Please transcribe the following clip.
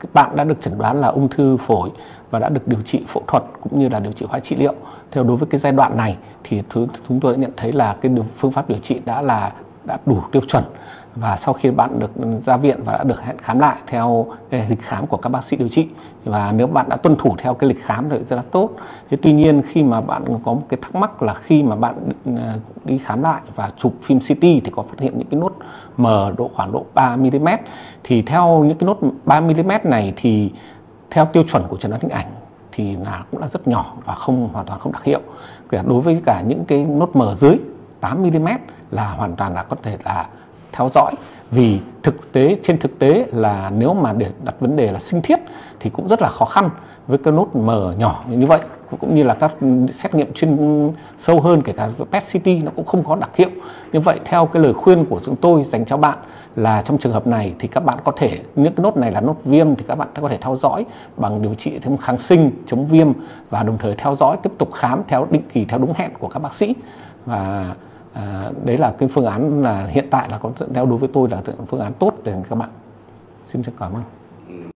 các bạn đã được chẩn đoán là ung thư phổi và đã được điều trị phẫu thuật cũng như là điều trị hóa trị liệu. Theo đối với cái giai đoạn này thì chúng tôi đã nhận thấy là cái phương pháp điều trị đã là đã đủ tiêu chuẩn và sau khi bạn được ra viện và đã được hẹn khám lại theo lịch khám của các bác sĩ điều trị, và nếu bạn đã tuân thủ theo cái lịch khám thì rất là tốt. Thế tuy nhiên khi mà bạn có một cái thắc mắc là khi mà bạn ờ, đi khám lại và chụp phim CT thì có phát hiện những cái nốt mờ độ khoảng độ 3 mm thì theo những cái nốt 3 mm này thì theo tiêu chuẩn của chẩn đoán hình ảnh thì là cũng là rất nhỏ và không hoàn toàn không đặc hiệu. Đối với cả những cái nốt mờ dưới 8 mm là hoàn toàn là có thể là theo dõi. Vì thực tế, trên thực tế là nếu mà để đặt vấn đề là sinh thiết thì cũng rất là khó khăn với cái nốt mờ nhỏ như vậy. Cũng như là các xét nghiệm chuyên sâu hơn, kể cả PET CT nó cũng không có đặc hiệu. Như vậy, theo cái lời khuyên của chúng tôi dành cho bạn là trong trường hợp này thì các bạn có thể, những cái nốt này là nốt viêm thì các bạn có thể theo dõi bằng điều trị thêm kháng sinh, chống viêm và đồng thời theo dõi, tiếp tục khám theo định kỳ theo đúng hẹn của các bác sĩ. Và à, đấy là cái phương án là hiện tại là có theo đối với tôi là phương án tốt để các bạn. Xin cảm ơn.